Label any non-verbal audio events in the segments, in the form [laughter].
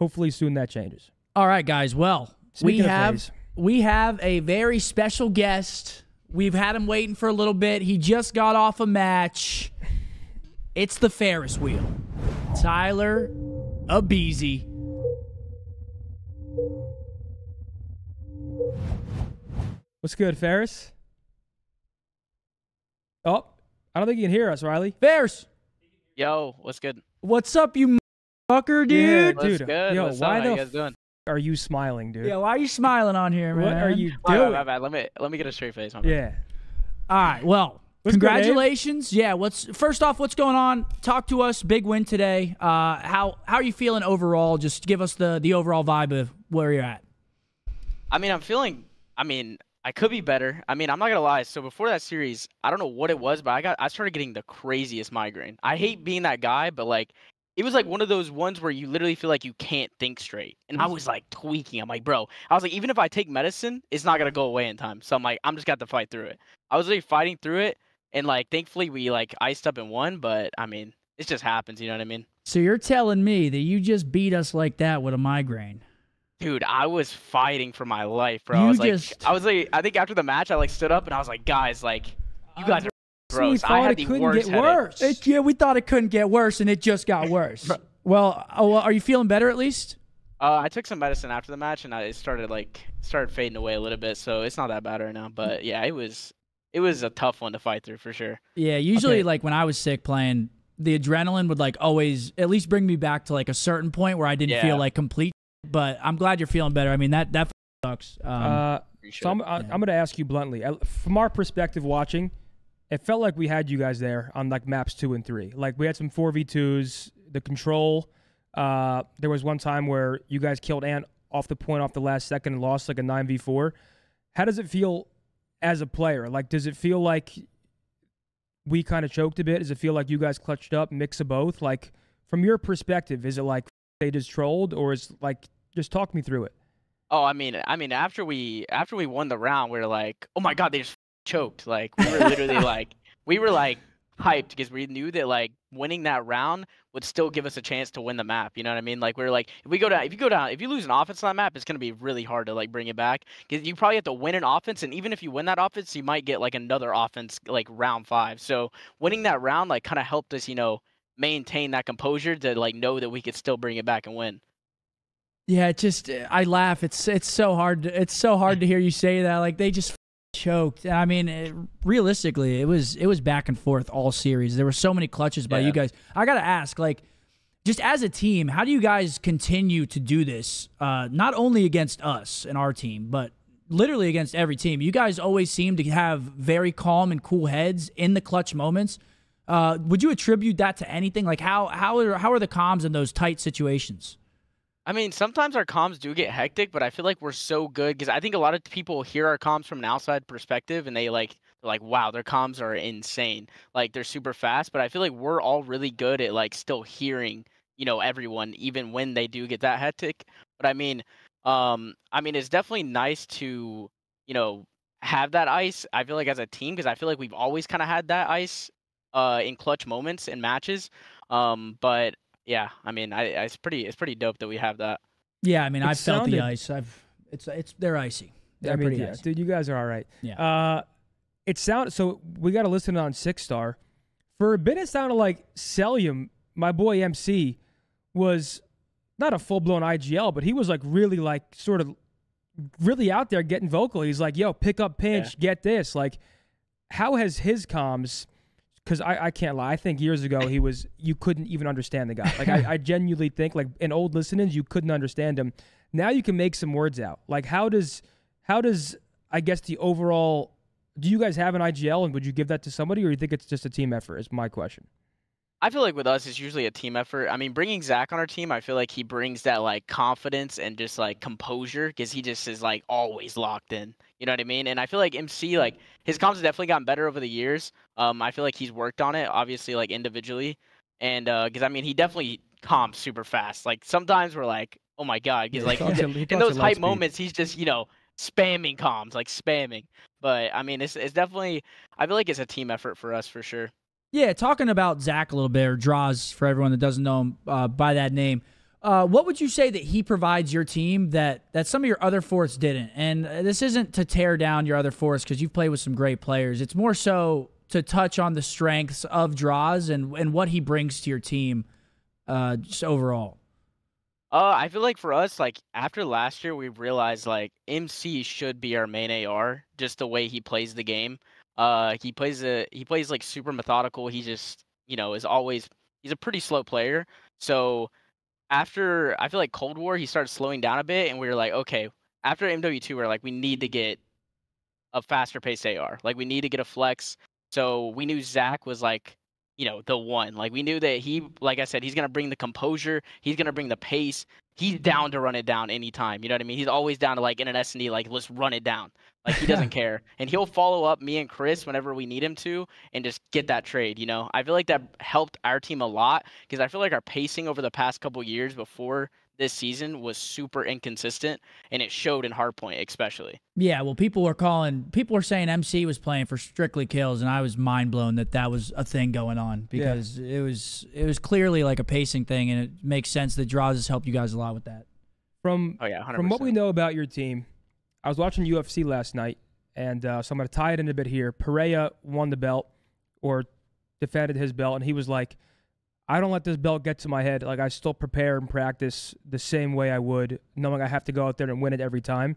hopefully soon that changes. All right, guys. Well, Speaking we have Faze. we have a very special guest. We've had him waiting for a little bit. He just got off a match. It's the Ferris wheel. Tyler Abezy. What's good, Pharris? Oh, I don't think you can hear us, Riley. Pharris, Yo, what's good? what's up, you fucker, Yeah, dude? What's Dude, good? yo, what's why up? How the you guys doing? Are you smiling, dude? Yeah, why are you smiling on here, man? what are you My bad, doing? my bad. Let me let me get a straight face. My bad. Yeah. All right. Well, What's good, congratulations. yeah. What's first off? What's going on? Talk to us. Big win today. Uh, how how are you feeling overall? Just give us the the overall vibe of where you're at. I mean, I'm feeling. I mean, I could be better. I mean, I'm not gonna lie. So before that series, I don't know what it was, but I got I started getting the craziest migraine. I hate being that guy, but like, it was like one of those ones where you literally feel like you can't think straight. And I was like tweaking. I'm like, bro. I was like, even if I take medicine, it's not gonna go away in time. So I'm like, I'm just got to fight through it. I was like fighting through it, and like, thankfully we like iced up and won. But I mean, it just happens. You know what I mean? So you're telling me that you just beat us like that with a migraine? Dude, I was fighting for my life, bro. You I was like, just- I was like, I think after the match, I like stood up and I was like, guys, like, you guys are So we thought I had it the couldn't worst get headache. worse. It, yeah, we thought it couldn't get worse, and it just got [laughs] worse. well, oh, well, are you feeling better at least? Uh, I took some medicine after the match and I it started like started fading away a little bit, so it's not that bad right now. But yeah, it was it was a tough one to fight through for sure. Yeah, usually Okay. like when I was sick playing, the adrenaline would like always at least bring me back to like a certain point where I didn't Yeah. feel like complete. But I'm glad you're feeling better. I mean that that sucks. Um, Uh, so I'm, it. I- I'm going to ask you bluntly. Uh, From our perspective watching, it felt like we had you guys there on like maps two and three. Like we had some 4v2s, the control. Uh, there was one time where you guys killed Ant off the point off the last second and lost like a 9v4. How does it feel as a player? Like, does it feel like we kind of choked a bit? Does it feel like you guys clutched up, mix of both? Like, from your perspective, is it like they just trolled or is like, just talk me through it? Oh, I mean, I mean, after we after we won the round, we are like, oh my god, they just choked. Like we were literally [laughs] like, we were like hyped because we knew that like winning that round would still give us a chance to win the map. You know what I mean? Like we are like, if we go down, if you go down, if you lose an offense on that map, it's gonna be really hard to like bring it back because you probably have to win an offense, and even if you win that offense, you might get like another offense like round five. So winning that round like kind of helped us, you know, maintain that composure to like know that we could still bring it back and win. yeah, it just I laugh. It's it's so hard. To, it's so hard to hear you say that. Like they just choked. I mean, it, realistically, it was it was back and forth all series. There were so many clutches by you guys. I gotta ask, like, just as a team, how do you guys continue to do this? Uh, not only against us and our team, but literally against every team. You guys always seem to have very calm and cool heads in the clutch moments. Uh, would you attribute that to anything? Like how how are how are the comms in those tight situations? I mean, sometimes our comms do get hectic, but I feel like we're so good because I think a lot of people hear our comms from an outside perspective and they like like, wow, their comms are insane. Like they're super fast, but I feel like we're all really good at like still hearing, you know, everyone even when they do get that hectic. But I mean, um, I mean, it's definitely nice to, you know, have that ice. I feel like as a team because I feel like we've always kind of had that ice, uh, in clutch moments and matches. Um, but yeah, I mean, I, I it's pretty it's pretty dope that we have that. Yeah, I mean, It I've felt the ice. I've it's it's they're icy. They're I mean, pretty yeah, icy. dude, you guys are all right. Yeah. Uh, it sounded so. We got to listen on Six Star. For a bit, it sounded like Cellium, my boy MC, was not a full blown IGL, but he was like really like sort of really out there getting vocal. He's like, "Yo, pick up pinch, get this." Like, how has his comms? Because I, I can't lie, I think years ago he was you couldn't even understand the guy. Like I, I [laughs] genuinely think like in old listenings you couldn't understand him. Now you can make some words out. Like how does how does I guess the overall do you guys have an IGL and would you give that to somebody or you think it's just a team effort? Is my question. I feel like with us, it's usually a team effort. I mean, bringing Zach on our team, I feel like he brings that like confidence and just like composure because he just is like always locked in. You know what I mean? And I feel like MC, like his comms have definitely gotten better over the years. Um, I feel like he's worked on it, obviously, like individually, and because I mean, he definitely comms super fast. Like sometimes we're like, oh my god, because Yeah, like he he's- he [laughs] in those hype speed. moments, he's just you know spamming comms, like spamming. But I mean, it's it's definitely I feel like it's a team effort for us for sure. Yeah, talking about Zach a little bit, or Drazah for everyone that doesn't know him uh, by that name. Uh, what would you say that he provides your team that that some of your other fourths didn't? And uh, this isn't to tear down your other fourths because you've played with some great players. It's more so to touch on the strengths of Drazah and and what he brings to your team, uh, just overall. Uh, I feel like for us, like after last year, we realized like MC should be our main AR, just the way he plays the game. Uh, he plays a he plays like super methodical. He just you know is always he's a pretty slow player. So after I feel like Cold War, he started slowing down a bit, and we were like, okay, after MW2, we are like, we need to get a faster pace AR. Like we need to get a flex. So we knew Zach was like, you know, the one. Like we knew that he, like I said, he's gonna bring the composure. He's gonna bring the pace. He's mm-hmm. down to run it down anytime. You know what I mean? He's always down to like in an S and D, like let's run it down. Like he doesn't care, and he'll follow up me and Chris whenever we need him to, and just get that trade. You know, I feel like that helped our team a lot because I feel like our pacing over the past couple years before this season was super inconsistent, and it showed in hardpoint especially. Yeah, well, people were calling, people were saying MC was playing for strictly kills, and I was mind blown that that was a thing going on because yeah. it was it was clearly like a pacing thing, and it makes sense that Drazah has helped you guys a lot with that. From oh yeah, 100%. from what we know about your team, I was watching UFC last night, and uh, so I'm going to tie it in a bit here. Pereira won the belt or defended his belt, and he was like, I don't let this belt get to my head. Like, I still prepare and practice the same way I would, knowing I have to go out there and win it every time.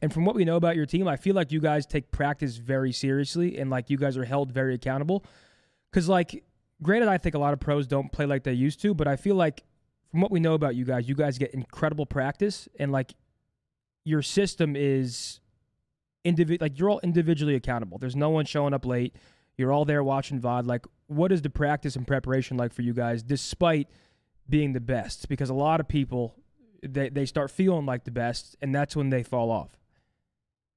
And from what we know about your team, I feel like you guys take practice very seriously and like you guys are held very accountable. Because, like, granted, I think a lot of pros don't play like they used to, but I feel like from what we know about you guys, you guys get incredible practice and like your system is individual like you're all individually accountable. There's no one showing up late. You're all there watching VOD. Like, what is the practice and preparation like for you guys, despite being the best? Because a lot of people they, they start feeling like the best and that's when they fall off.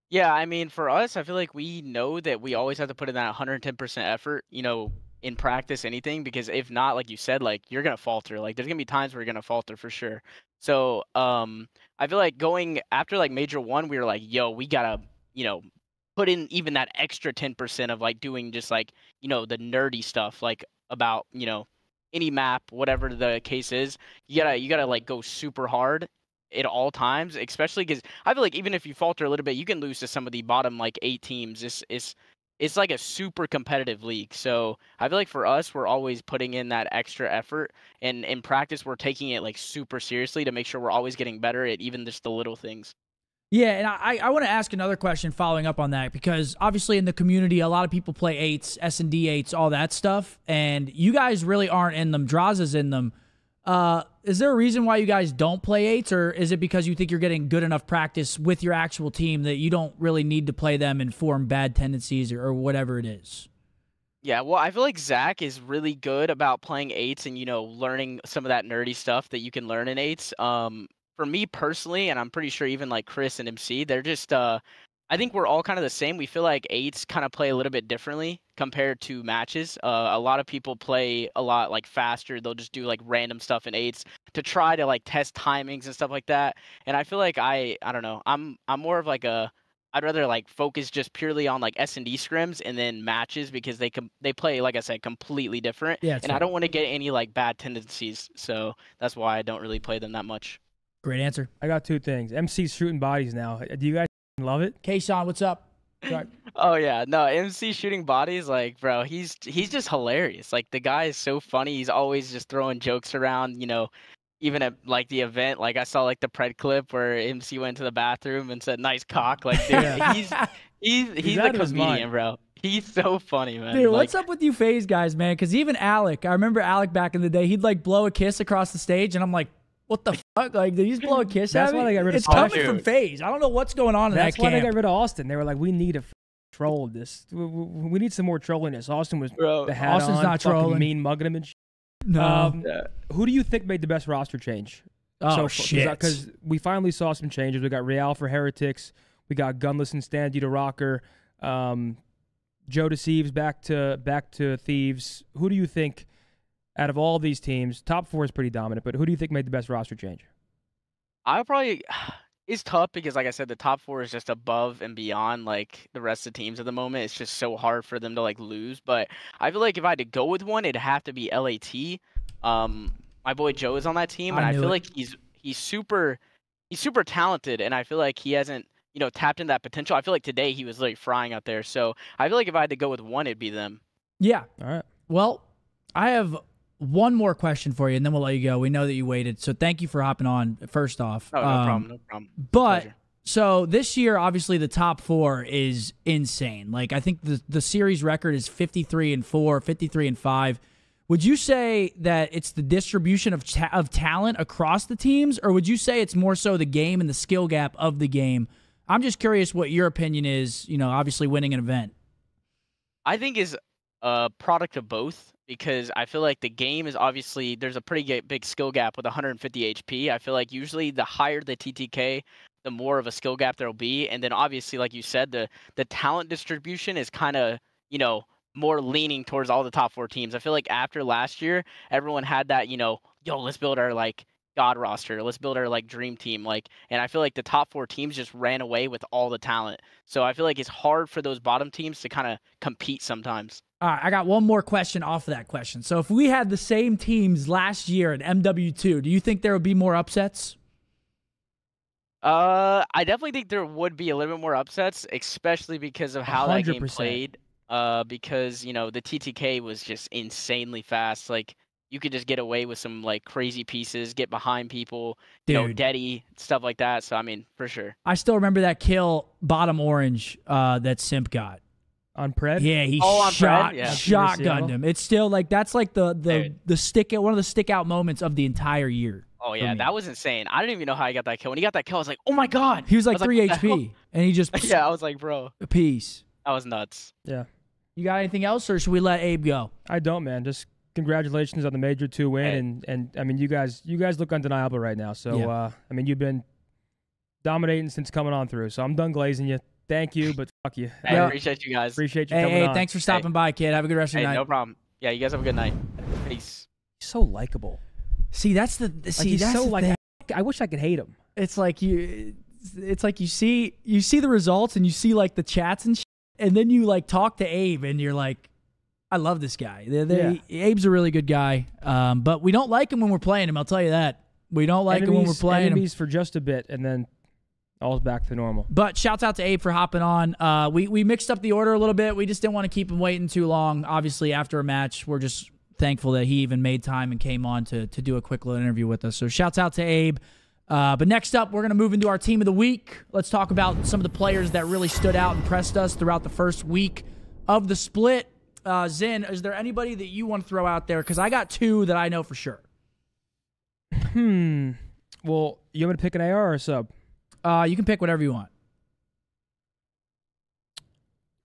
Yeah, I mean, for us, I feel like we know that we always have to put in that 110% effort, you know, in practice, anything, because if not, like you said, like you're going to falter. Like there's going to be times where you're going to falter for sure. So, um, I feel like going after like major one, we were like, yo, we gotta, you know, put in even that extra 10% of like doing just like, you know, the nerdy stuff, like about, you know, any map, whatever the case is. You gotta, you gotta like go super hard at all times, especially because I feel like even if you falter a little bit, you can lose to some of the bottom like eight teams. It's, it's, it's like a super competitive league. So I feel like for us, we're always putting in that extra effort, and in practice, we're taking it like super seriously to make sure we're always getting better at even just the little things. Yeah, and I, I want to ask another question following up on that because obviously in the community a lot of people play eights, S and D eights, all that stuff, and you guys really aren't in them. Drazah is in them. Uh, is there a reason why you guys don't play eights, or is it because you think you're getting good enough practice with your actual team that you don't really need to play them and form bad tendencies or, or whatever it is? Yeah, well, I feel like Zach is really good about playing eights and you know learning some of that nerdy stuff that you can learn in eights. Um, for me personally, and I'm pretty sure even like Chris and MC, they're just uh, I think we're all kind of the same. We feel like eights kind of play a little bit differently compared to matches. Uh, a lot of people play a lot like faster. They'll just do like random stuff in eights to try to like test timings and stuff like that. And I feel like I I don't know. I'm I'm more of like a I'd rather like focus just purely on like S and D scrims and then matches because they com- they play like I said completely different. Yeah, and right. I don't want to get any like bad tendencies, so that's why I don't really play them that much. Great answer. I got two things. MC's shooting bodies now. Do you guys Love it. Kayshawn, what's up? [laughs] oh yeah, no, MC shooting bodies, like bro, he's he's just hilarious. Like the guy is so funny. He's always just throwing jokes around. You know, even at like the event, like I saw like the pred clip where MC went to the bathroom and said "nice cock." Like dude, he's [laughs] he's he's, he's a comedian, bro. He's so funny, man. Dude, like, what's up with you FaZe guys, man? Because even Alec, I remember Alec back in the day, he'd like blow a kiss across the stage, and I'm like, what the fuck? Like, did he just blow a kiss That's at why me? they got rid of It's Austin. coming from FaZe. I don't know what's going on in That's that why camp. they got rid of Austin. They were like, we need to f- troll this. We, we, we need some more trolling. This Austin was bro, the hat Austin's on, not fucking trolling. mean mugging him and shit. no. Um, Yeah. Who do you think made the best roster change? oh, so, shit. Because we finally saw some changes. We got Real for Heretics. We got Gunless and Standy to Rocker. Um, Joe Deceives back to back to Thieves. Who do you think, out of all these teams, top four is pretty dominant, but who do you think made the best roster change? I probably [sighs] it's tough because like I said, the top four is just above and beyond like the rest of the teams at the moment. It's just so hard for them to like lose. But I feel like if I had to go with one, it'd have to be LAT. Um, my boy Joe is on that team, and I, knew feel it. like he's he's super he's super talented, and I feel like he hasn't you know tapped into that potential. I feel like today he was like frying out there. So I feel like if I had to go with one, it'd be them. Yeah. All right. Well, I have one more question for you, and then we'll let you go. We know that you waited, so thank you for hopping on. First off, No, no Um, problem, no problem. But Pleasure. so this year, obviously, the top four is insane. Like I think the the series record is fifty three and four, 53 and five. Would you say that it's the distribution of ta- of talent across the teams, or would you say it's more so the game and the skill gap of the game? I'm just curious what your opinion is. You know, obviously winning an event. I think is a product of both because I feel like the game is obviously there's a pretty big skill gap with 150 HP. I feel like usually the higher the TTK, the more of a skill gap there'll be, and then obviously, like you said, the the talent distribution is kind of you know more leaning towards all the top four teams. I feel like after last year, everyone had that you know, yo, let's build our like god roster, let's build our like dream team, like, and I feel like the top four teams just ran away with all the talent. So I feel like it's hard for those bottom teams to kind of compete sometimes. All right, I got one more question off of that question. So, if we had the same teams last year at MW2, do you think there would be more upsets? Uh, I definitely think there would be a little bit more upsets, especially because of how that game played. Uh, because you know the TTK was just insanely fast. Like you could just get away with some like crazy pieces, get behind people, you know, Dude. Deddy, stuff like that. So I mean, for sure. I still remember that kill bottom orange uh, that Simp got. On Pred? Yeah, he Oh, shot Fred? Yeah. shotgunned him. It's still like that's like the the Dude. the stick one of the stick out moments of the entire year. Oh yeah, that was insane. I didn't even know how he got that kill. When he got that kill, I was like, oh my god. He was like was three what the hell? HP, and he just [laughs] yeah, I was like, bro, peace. that was nuts. Yeah. You got anything else, or should we let Abe go? I don't, man. Just congratulations on the major two win, Hey. and and I mean you guys you guys look undeniable right now. So Yeah. uh, I mean you've been dominating since coming on through. So I'm done glazing you. Thank you, but fuck you. Hey, Yeah. I appreciate you guys. Appreciate you Hey, coming hey, on. thanks for stopping by, kid. Have a good rest of Hey, your night. no problem. Yeah, you guys have a good night. Peace. so likable. See, that's the Like see. he's that's so the like thing. I wish I could hate him. it's like you it's like you see you see the results and you see like the chats and shit, and then you like talk to Abe and you're like I love this guy. They, they, Abe's a really good guy. Um, but we don't like him when we're playing him, I'll tell you that. We don't like him when we're enemies, playing him. enemies for just a bit, and then all's back to normal. But shouts out to Abe for hopping on. Uh, we we mixed up the order a little bit. We just didn't want to keep him waiting too long. Obviously, after a match, we're just thankful that he even made time and came on to to do a quick little interview with us. So shouts out to Abe. Uh, but next up, we're gonna move into our team of the week. Let's talk about some of the players that really stood out and impressed us throughout the first week of the split. Uh, Zen, is there anybody that you want to throw out there? Because I got two that I know for sure. Hmm. Well, you want me to pick an AR or a sub? Uh, you can pick whatever you want.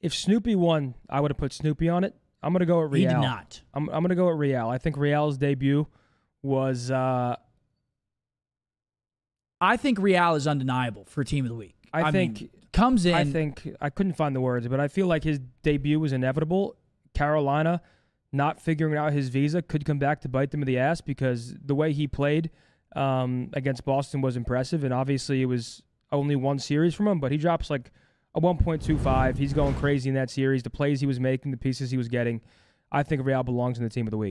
If Snoopy won, I would have put Snoopy on it. I'm gonna go with Real. He did not. I'm I'm gonna go with Real. I think Real's debut was uh I think Real is undeniable for team of the week. I, mean, think comes in. I think I couldn't find the words, but I feel like his debut was inevitable. Carolina not figuring out his visa could come back to bite them in the ass because the way he played um, against Boston was impressive, and obviously it was only one series from him, but he drops like a 1.25. He's going crazy in that series. The plays he was making, the pieces he was getting. I think Real belongs in the team of the week.